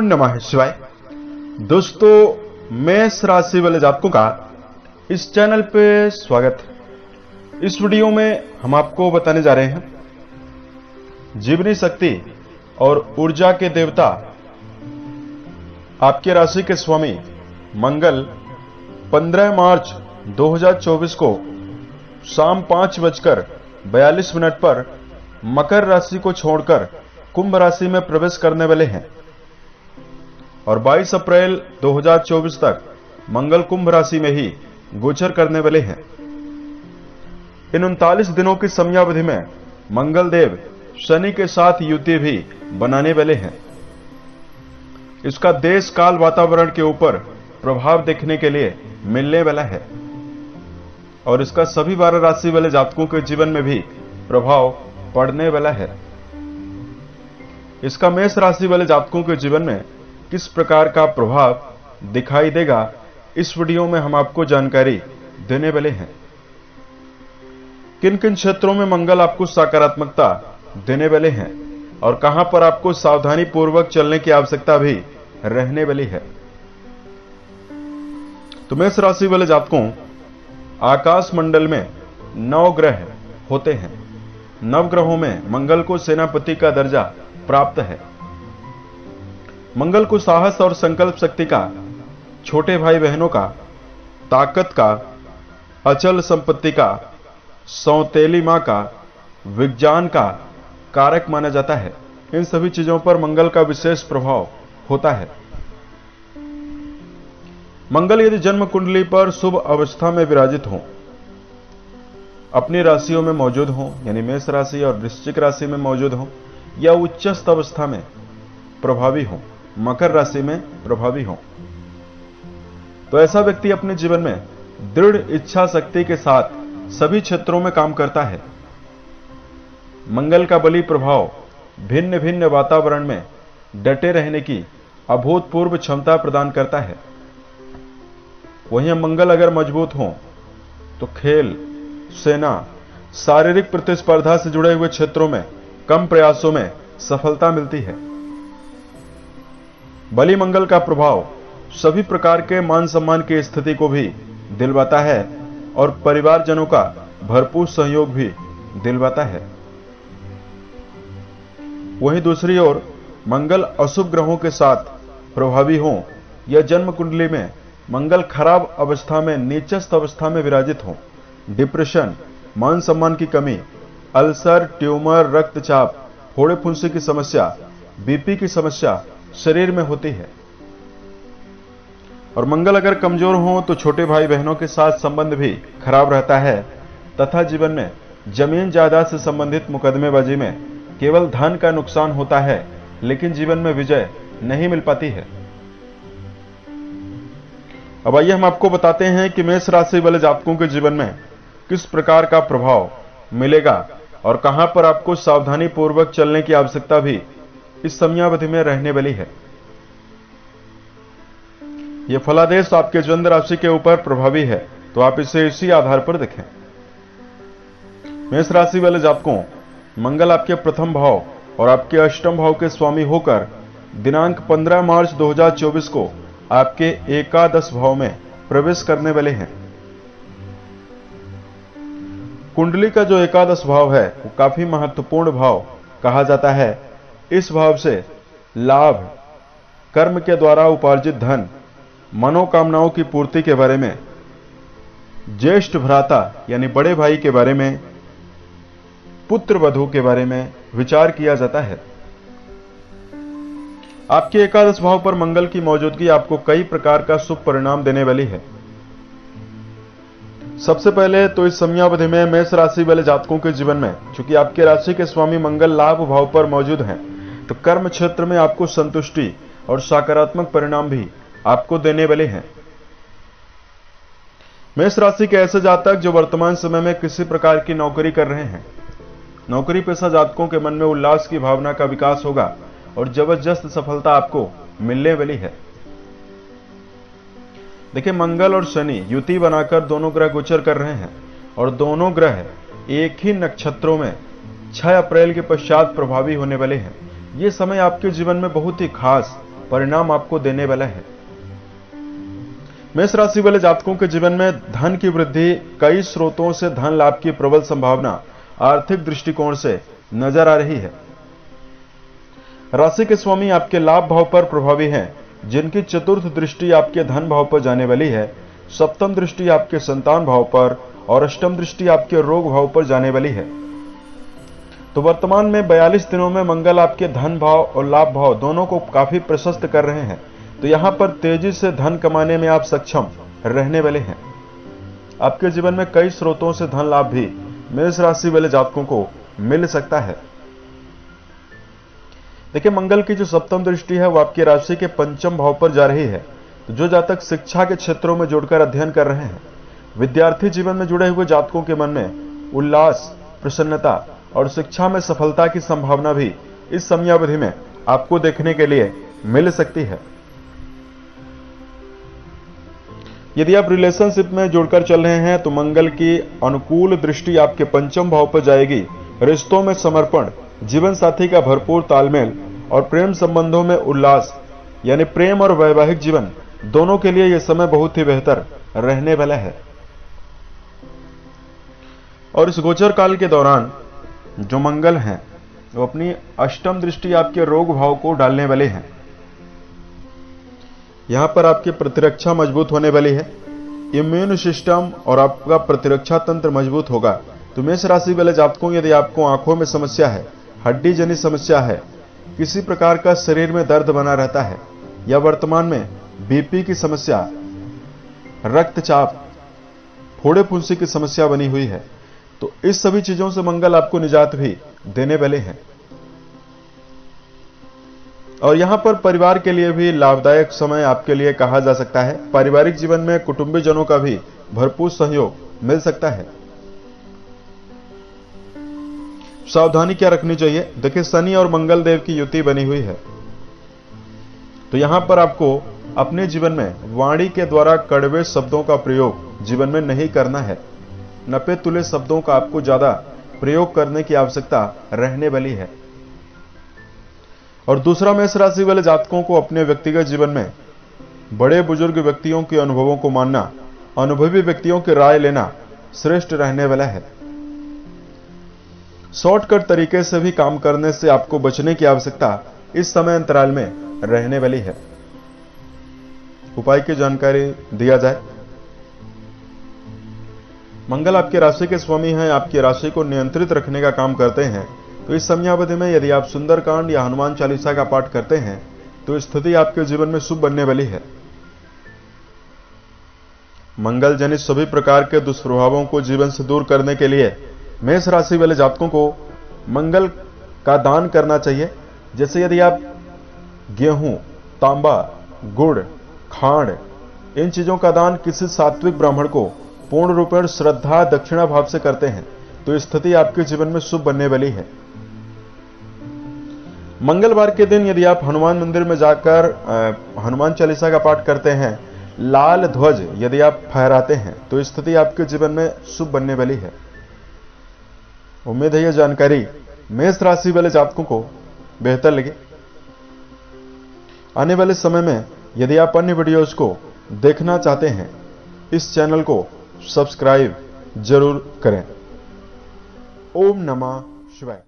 नमः शिवाय। दोस्तों मेष राशि वाले जातकों का इस चैनल पे स्वागत। इस वीडियो में हम आपको बताने जा रहे हैं, जीवनी शक्ति और ऊर्जा के देवता, आपके राशि के स्वामी मंगल 15 मार्च 2024 को शाम पाँच बजकर बयालीस मिनट पर मकर राशि को छोड़कर कुंभ राशि में प्रवेश करने वाले हैं। और 22 अप्रैल 2024 तक मंगल कुंभ राशि में ही गोचर करने वाले हैं। इन उनतालीस दिनों की समयावधि में मंगल देव शनि के साथ युति भी बनाने वाले हैं। इसका देश काल वातावरण के ऊपर प्रभाव देखने के लिए मिलने वाला है और इसका सभी बारह राशि वाले जातकों के जीवन में भी प्रभाव पड़ने वाला है। इसका मेष राशि वाले जातकों के जीवन में किस प्रकार का प्रभाव दिखाई देगा, इस वीडियो में हम आपको जानकारी देने वाले हैं। किन किन क्षेत्रों में मंगल आपको सकारात्मकता देने वाले हैं और कहाँ पर आपको सावधानी पूर्वक चलने की आवश्यकता भी रहने वाली है। तो मेष राशि वाले जातकों आकाश मंडल में नौ ग्रह होते हैं। नवग्रहों में मंगल को सेनापति का दर्जा प्राप्त है। मंगल को साहस और संकल्प शक्ति का, छोटे भाई बहनों का, ताकत का, अचल संपत्ति का, सौतेली माँ का, विज्ञान का कारक माना जाता है। इन सभी चीज़ों पर मंगल का विशेष प्रभाव होता है। मंगल यदि जन्म कुंडली पर शुभ अवस्था में विराजित हो, अपनी राशियों में मौजूद हो, यानी मेष राशि और वृश्चिक राशि में मौजूद हो, या उच्चस्त अवस्था में प्रभावी हो मकर राशि में प्रभावी हो। तो ऐसा व्यक्ति अपने जीवन में दृढ़ इच्छा शक्ति के साथ सभी क्षेत्रों में काम करता है। मंगल का बली प्रभाव भिन्न भिन्न वातावरण में डटे रहने की अभूतपूर्व क्षमता प्रदान करता है। वहीं मंगल अगर मज़बूत हो तो खेल, सेना, शारीरिक प्रतिस्पर्धा से जुड़े हुए क्षेत्रों में कम प्रयासों में सफलता मिलती है। बलि मंगल का प्रभाव सभी प्रकार के मान सम्मान की स्थिति को भी दिलवाता है और परिवारजनों का भरपूर सहयोग भी दिलवाता है। वहीं दूसरी ओर, मंगल अशुभ ग्रहों के साथ प्रभावी हो या जन्म कुंडली में मंगल खराब अवस्था में, नीचस्थ अवस्था में विराजित हो, डिप्रेशन मान सम्मान की कमी, अल्सर, ट्यूमर, रक्तचाप फोड़े फुंसी की समस्या, बीपी की समस्या शरीर में होती है। और मंगल अगर कमज़ोर हो तो छोटे भाई बहनों के साथ संबंध भी खराब रहता है। तथा जीवन में ज़मीन जायदाद से संबंधित मुकदमेबाजी में केवल धन का नुकसान होता है, लेकिन जीवन में विजय नहीं मिल पाती है। अब आइए हम आपको बताते हैं कि मेष राशि वाले जातकों के जीवन में किस प्रकार का प्रभाव मिलेगा और कहाँ पर आपको सावधानी पूर्वक चलने की आवश्यकता भी इस समयावधि में रहने वाली है। यह फलादेश आपके जन्म राशि के ऊपर प्रभावी है तो आप इसे इसी आधार पर देखें। मेष राशि वाले जातकों, मंगल आपके प्रथम भाव और आपके अष्टम भाव के स्वामी होकर दिनांक 15 मार्च 2024 को आपके एकादश भाव में प्रवेश करने वाले हैं। कुंडली का जो एकादश भाव है, वो काफ़ी महत्वपूर्ण भाव कहा जाता है। इस भाव से लाभ, कर्म के द्वारा उपार्जित धन, मनोकामनाओं की पूर्ति के बारे में, ज्येष्ठ भ्राता यानी बड़े भाई के बारे में, पुत्र वधु के बारे में विचार किया जाता है। आपके एकादश भाव पर मंगल की मौजूदगी आपको कई प्रकार का शुभ परिणाम देने वाली है। सबसे पहले तो इस समयावधि में मेष राशि वाले जातकों के जीवन में, चूँकि आपके राशि के स्वामी मंगल लाभ भाव पर मौजूद हैं। तो कर्म क्षेत्र में आपको संतुष्टि और सकारात्मक परिणाम भी आपको देने वाले हैं। मेष राशि के ऐसे जातक जो वर्तमान समय में किसी प्रकार की नौकरी कर रहे हैं। नौकरी पेशा जातकों के मन में उल्लास की भावना का विकास होगा और ज़बरदस्त सफलता आपको मिलने वाली है। देखिए, मंगल और शनि युति बनाकर दोनों ग्रह गोचर कर रहे हैं और दोनों ग्रह एक ही नक्षत्रों में 6 अप्रैल के पश्चात प्रभावी होने वाले हैं। ये समय आपके जीवन में बहुत ही खास परिणाम आपको देने वाला है। मेष राशि वाले जातकों के जीवन में धन की वृद्धि, कई स्रोतों से धन लाभ की प्रबल संभावना आर्थिक दृष्टिकोण से नज़र आ रही है। राशि के स्वामी आपके लाभ भाव पर प्रभावी हैं, जिनकी चतुर्थ दृष्टि आपके धन भाव पर जाने वाली है। सप्तम दृष्टि आपके संतान भाव पर और अष्टम दृष्टि आपके रोग भाव पर जाने वाली है। तो वर्तमान में 42 दिनों में मंगल आपके धन भाव और लाभ भाव दोनों को काफ़ी प्रशस्त कर रहे हैं। तो यहाँ पर तेज़ी से धन कमाने में आप सक्षम रहने वाले हैं। आपके जीवन में कई स्रोतों से धन लाभ भी मेष राशि वाले जातकों को मिल सकता है। देखिए, मंगल की जो सप्तम दृष्टि है, वो आपकी राशि के पंचम भाव पर जा रही है। तो जो जातक शिक्षा के क्षेत्रों में जुड़कर अध्ययन कर रहे हैं, विद्यार्थी जीवन में जुड़े हुए जातकों के मन में उल्लास, प्रसन्नता और शिक्षा में सफलता की संभावना भी इस समयावधि में आपको देखने के लिए मिल सकती है। यदि आप रिलेशनशिप में जुड़कर चल रहे हैं तो मंगल की अनुकूल दृष्टि आपके पंचम भाव पर जाएगी। रिश्तों में समर्पण जीवन साथी का भरपूर तालमेल और प्रेम संबंधों में उल्लास, यानी प्रेम और वैवाहिक जीवन, दोनों के लिए यह समय बहुत ही बेहतर रहने वाला है। और इस गोचर काल के दौरान जो मंगल हैं, वो अपनी अष्टम दृष्टि आपके रोग भाव को डालने वाले हैं। यहाँ पर आपकी प्रतिरक्षा मज़बूत होने वाली है। इम्यून सिस्टम और आपका प्रतिरक्षा तंत्र मज़बूत होगा। तो मेष राशि वाले जातकों, यदि आपको आँखों में समस्या है हड्डी जनित समस्या है, किसी प्रकार का शरीर में दर्द बना रहता है, या वर्तमान में बीपी की समस्या, रक्तचाप फोड़े फुंसी की समस्या बनी हुई है तो इस सभी चीज़ों से मंगल आपको निजात भी देने वाले हैं। और यहाँ पर परिवार के लिए भी लाभदायक समय आपके लिए कहा जा सकता है। पारिवारिक जीवन में कुटुंबीजनों का भी भरपूर सहयोग मिल सकता है। सावधानी क्या रखनी चाहिए? देखिए, शनि और मंगल देव की युति बनी हुई है। तो यहाँ पर आपको अपने जीवन में वाणी के द्वारा कड़वे शब्दों का प्रयोग जीवन में नहीं करना है। नपे तुले शब्दों का आपको ज़्यादा प्रयोग करने की आवश्यकता रहने वाली है। और दूसरा मेष राशि वाले जातकों को अपने व्यक्तिगत जीवन में बड़े बुज़ुर्ग व्यक्तियों के अनुभवों को मानना, अनुभवी व्यक्तियों की राय लेना श्रेष्ठ रहने वाला है। शॉर्टकट तरीके से भी काम करने से आपको बचने की आवश्यकता इस समय अंतराल में रहने वाली है। उपाय की जानकारी दिया जाए। मंगल आपके राशि के स्वामी हैं, आपकी राशि को नियंत्रित रखने का काम करते हैं। तो इस समयावधि में यदि आप सुंदरकांड या हनुमान चालीसा का पाठ करते हैं तो स्थिति आपके जीवन में शुभ बनने वाली है। मंगल जनित सभी प्रकार के दुष्प्रभावों को जीवन से दूर करने के लिए मेष राशि वाले जातकों को मंगल का दान करना चाहिए। जैसे यदि आप गेहूँ, तांबा, गुड़, खांड, इन चीज़ों का दान किसी सात्विक ब्राह्मण को पूर्ण रूपेण श्रद्धा दक्षिणा भाव से करते हैं तो स्थिति आपके जीवन में शुभ बनने वाली है। मंगलवार के दिन यदि आप हनुमान मंदिर में जाकर हनुमान चालीसा का पाठ करते हैं, लाल ध्वज यदि आप फहराते हैं तो स्थिति आपके जीवन में शुभ बनने वाली है। उम्मीद है यह जानकारी मेष राशि वाले जातकों को बेहतर लगे। आने वाले समय में यदि आप अन्य वीडियोस को देखना चाहते हैं, इस चैनल को सब्सक्राइब ज़रूर करें। ओम नमः शिवाय।